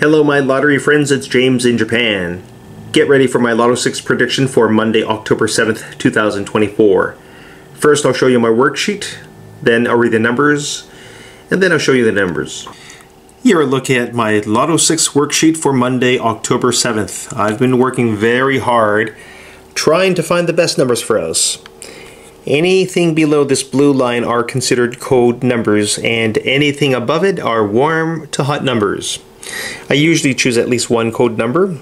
Hello, my lottery friends, it's James in Japan. Get ready for my Lotto 6 prediction for Monday, October 7th, 2024. First, I'll show you my worksheet, then I'll read the numbers, and then I'll show you the numbers. Here a look at my Lotto 6 worksheet for Monday, October 7th. I've been working very hard trying to find the best numbers for us. Anything below this blue line are considered code numbers, and anything above it are warm to hot numbers. I usually choose at least one code number.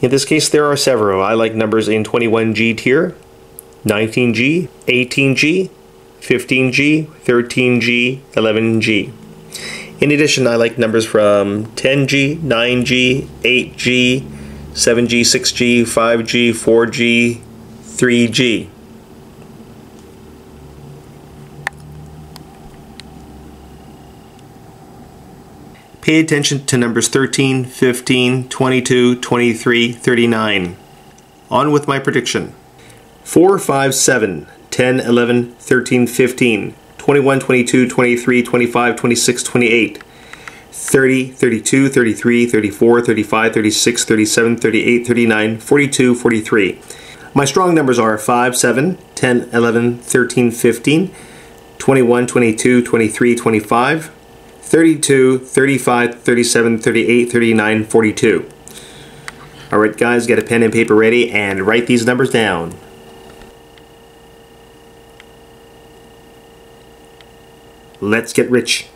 In this case, there are several. I like numbers in 21G tier, 19G, 18G, 15G, 13G, 11G. In addition, I like numbers from 10G, 9G, 8G, 7G, 6G, 5G, 4G, 3G. Pay attention to numbers 13, 15, 22, 23, 39. On with my prediction. 4, 5, 7, 10, 11, 13, 15, 21, 22, 23, 25, 26, 28, 30, 32, 33, 34, 35, 36, 37, 38, 39, 42, 43. My strong numbers are 5, 7, 10, 11, 13, 15, 21, 22, 23, 25, 32, 35, 37, 38, 39, 42. Alright guys, get a pen and paper ready and write these numbers down. Let's get rich.